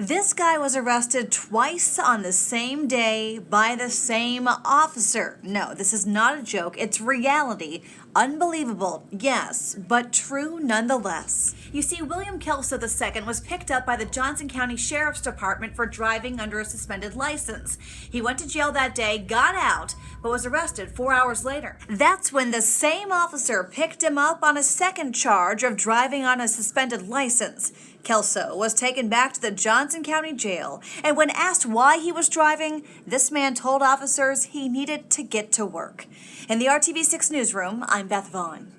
This guy was arrested twice on the same day by the same officer. No, this is not a joke, it's reality. Unbelievable, yes, but true nonetheless. You see, William Kelso II was picked up by the Johnson County Sheriff's Department for driving under a suspended license. He went to jail that day, got out, but was arrested four hours later. That's when the same officer picked him up on a second charge of driving on a suspended license. Kelso was taken back to the Johnson County Jail, and when asked why he was driving, this man told officers he needed to get to work. In the RTV6 newsroom, I'm Beth Vaughn.